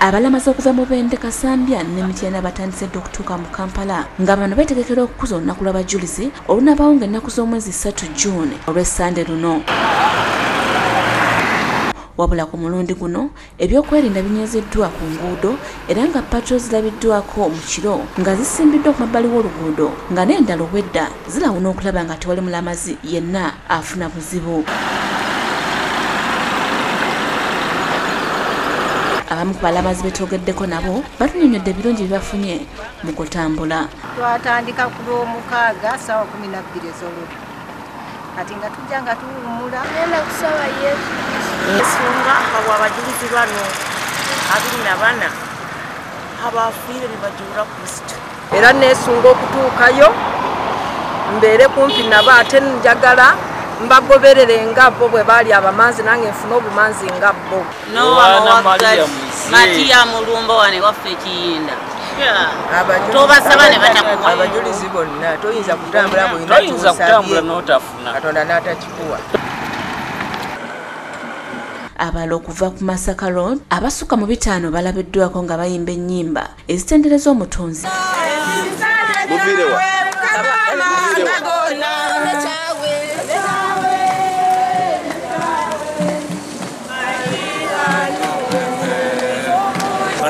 abalamaze okuva mu bende kasambya nemityana batandise dde okutuuka mu kampala nga bano beetegekera okukuza olunaku lw'abajulizi olunabawo ng'ennaku z'omwezi 3 juuni olw'essande luno. Wabula ku mulundi guno ebyokwerinda binywezddwa ku nguudo era nga patro zirabiddwako mu kiro nga zisimbiddwa ku mabbali w'oluguudo nga n'endala obwedda zirawuna okulaba nga tewali mulamazi yenna afuna buzibu abamu ku balamazi betwogeddeko nabo batunyonyodde ebirungi bye bafunye mu kutambula. Twatandika ku lwomukaaga saawa kumi nabbiri ez'oludda kati nga tujja nga tuwumula nenda kusaba yesu. Ensonga abo abajulizi bano abiri na bana abafiire ne bajuula kristo. Era neesunga okutuukayo mbeere kumpi nabo ate njagala mbagoberere nga bo bwe baali abamanzi nange nfune obumanzi nga bo nowa matiya mulumba wane waffe ekiyinda tobasaba ne batakuwa abajulizi bonna toyinza kutambula toyinza kutambula n'otafuna. Katonda n'atakikuwa. Abalala okuva ku masaka road abasukka mu bitaano balabiddwako nga bayimba ennyimba. Ezitendereza omutonzi. Muvirewa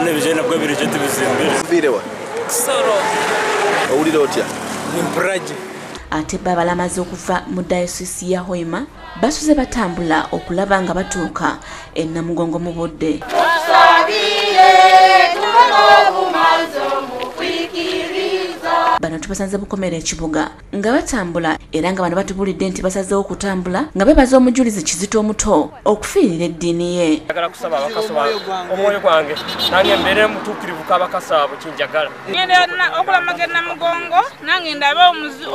bano ebijenda gwe biri kyo tubizimbire muvirewa soro. Owulira otya nimpuraje ate be abalamaze okuva mu dayosisi ya hoima basuze batambula okulaba nga batuuka e namugongo mu budde bano tubasanze bukomera ekibuga nga batambula era nga bano batubulidde nti basazeewo okutambula nga bebaza omujulizi kizito omuto okufiirira eddiini ye. Njagala kusaba abakasa omwoyo gwange. Nange mbeere mutuukirivu kabakasa abo kinjagala. Ngenda okulamaga namugongo nange ndabe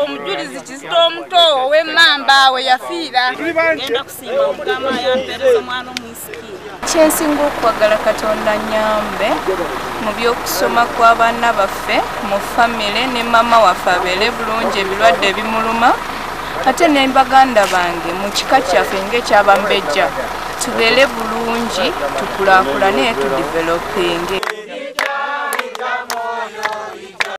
omujulizi kizito omuto ow'emmamba we yafiira. Genda kusimba mukama yampeereza omwana omwisikiire kyensinga okwagala katonda nyambe mu by'okusoma kw'abaana baffe mu famire ne maama waffe abeere bulungi ebirwadde bimuluma ate ne baganda bange mu kika kyaffe ng'ekyabambejja tubeere bulungi tukulaakulane tudivelopinge